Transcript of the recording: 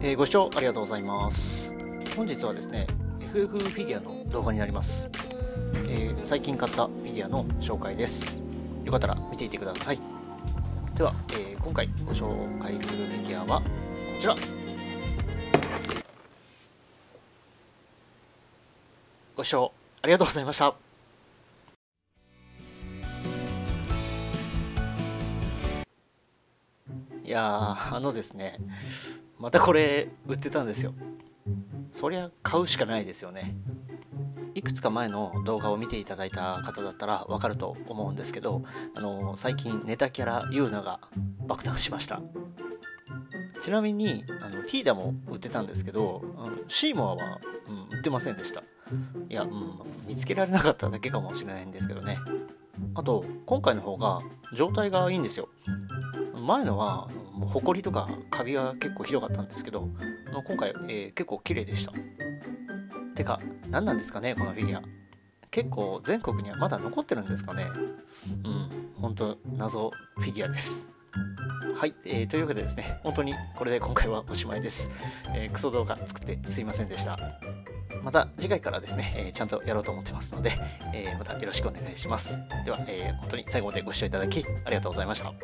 えー、ご視聴ありがとうございます。本日はですね FF フィギュアの動画になります、えー、最近買ったフィギュアの紹介です。よかったら見ていてください。では、えー、今回ご紹介するフィギュアはこちら。ご視聴ありがとうございました。いやあのですねまたこれ売ってたんですよ。そりゃ買うしかないですよね。いくつか前の動画を見ていただいた方だったらわかると思うんですけどあの最近ネタキャラユーナが爆誕しました。ちなみにあのティーダも売ってたんですけど、シーモアは、うん、売ってませんでした。いや、うん、見つけられなかっただけかもしれないんですけどね。あと今回の方が状態がいいんですよ。前のはほこりとかカビが結構ひどかったんですけど今回、えー、結構綺麗でした。てか何なんですかねこのフィギュア。結構全国にはまだ残ってるんですかね。うん本当謎フィギュアです。はい、えー、というわけでですね本当にこれで今回はおしまいです、えー、クソ動画作ってすいませんでした。また次回からですね、えー、ちゃんとやろうと思ってますので、えー、またよろしくお願いします。では、えー、本当に最後までご視聴いただきありがとうございました。